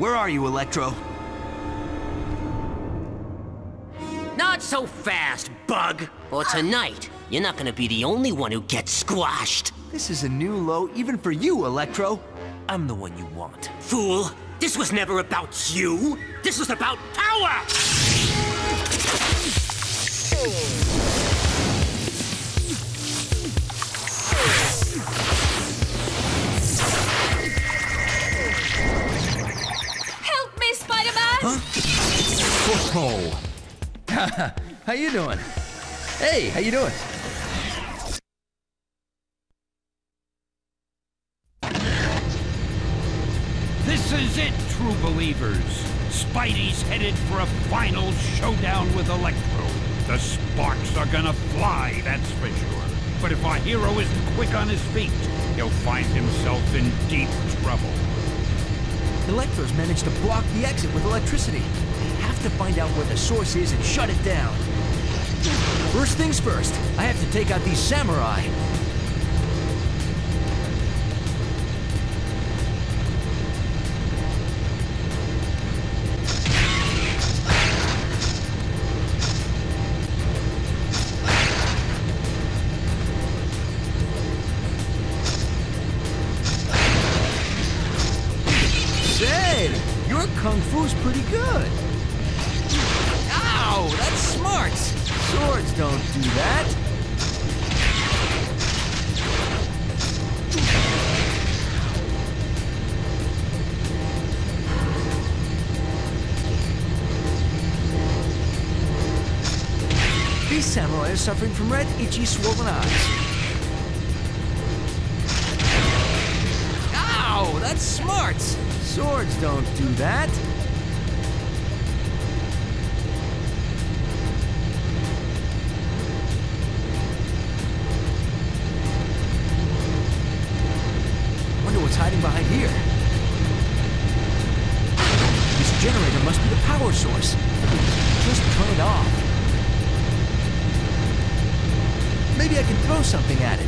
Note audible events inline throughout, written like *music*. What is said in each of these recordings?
Where are you, Electro? Not so fast, Bug! Or tonight, you're not gonna be the only one who gets squashed. This is a new low even for you, Electro. I'm the one you want. Fool! This was never about you! This was about power! Oh. *laughs* how you doing? Hey, how you doing? This is it, true believers. Spidey's headed for a final showdown with Electro. The sparks are gonna fly, that's for sure. But if our hero isn't quick on his feet, he'll find himself in deep trouble. Electro's managed to block the exit with electricity. Have to find out where the source is and shut it down. First things first, I have to take out these samurai. Your kung fu's pretty good. That's smart. Swords don't do that. These samurai are suffering from red, itchy, swollen eyes. Ow, that's smart. Swords don't do that. Here. This generator must be the power source. Just turn it off. Maybe I can throw something at it.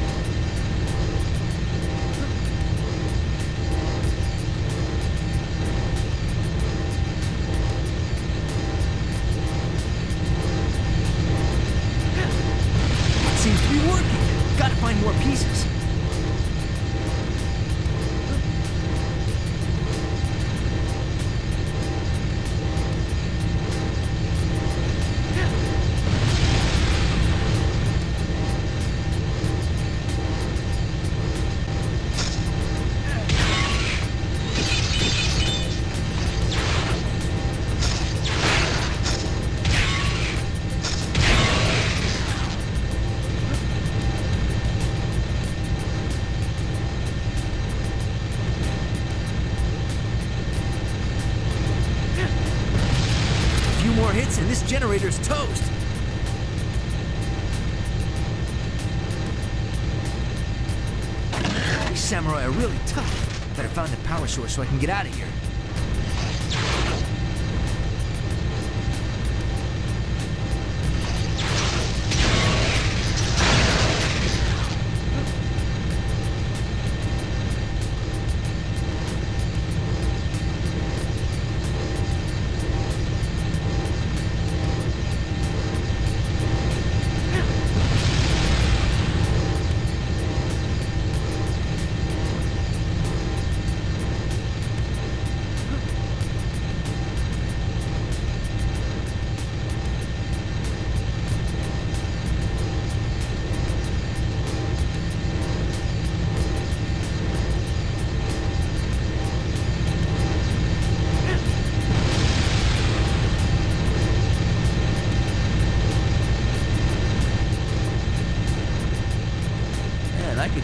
It seems to be working. Gotta find more pieces. Few more hits and this generator's toast. These samurai are really tough. Better find the power source so I can get out of here.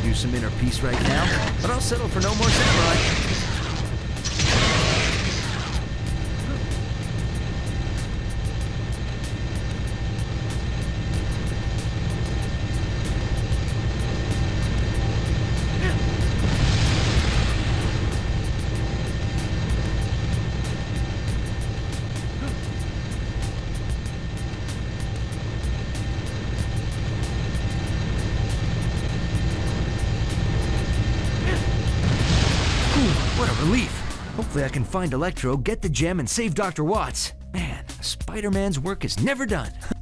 Use some inner peace right now, but I'll settle for no more samurai. Relief. Hopefully I can find Electro, get the gem, and save Dr. Watts. Man, Spider-Man's work is never done. *laughs*